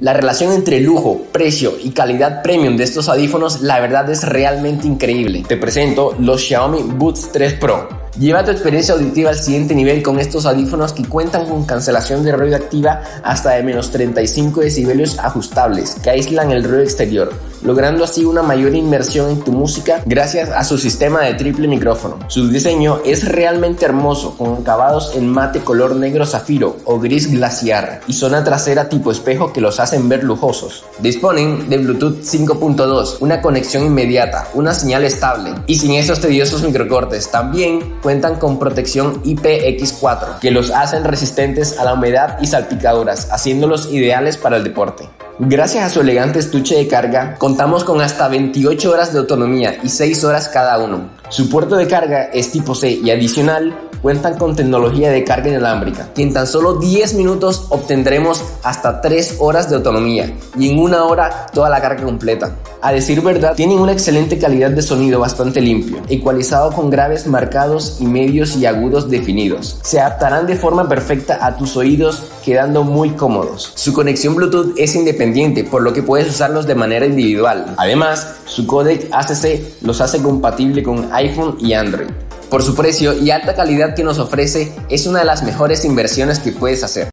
La relación entre lujo, precio y calidad premium de estos audífonos la verdad es realmente increíble. Te presento los Xiaomi Buds 3 Pro. Lleva tu experiencia auditiva al siguiente nivel con estos audífonos que cuentan con cancelación de ruido activa hasta de menos 35 decibelios ajustables que aíslan el ruido exterior, logrando así una mayor inmersión en tu música gracias a su sistema de triple micrófono. Su diseño es realmente hermoso con acabados en mate color negro zafiro o gris glaciar y zona trasera tipo espejo que los hacen ver lujosos. Disponen de Bluetooth 5.2, una conexión inmediata, una señal estable y sin esos tediosos microcortes. También cuentan con protección IPX4, que los hacen resistentes a la humedad y salpicaduras, haciéndolos ideales para el deporte. Gracias a su elegante estuche de carga, contamos con hasta 28 horas de autonomía y 6 horas cada uno. Su puerto de carga es tipo C y adicional cuentan con tecnología de carga inalámbrica, que en tan solo 10 minutos obtendremos hasta 3 horas de autonomía y en una hora toda la carga completa. A decir verdad, tienen una excelente calidad de sonido bastante limpio, ecualizado con graves marcados y medios y agudos definidos. Se adaptarán de forma perfecta a tus oídos, quedando muy cómodos. Su conexión Bluetooth es independiente, por lo que puedes usarlos de manera individual. Además, su codec ACC los hace compatible con iPhone y Android. Por su precio y alta calidad que nos ofrece, es una de las mejores inversiones que puedes hacer.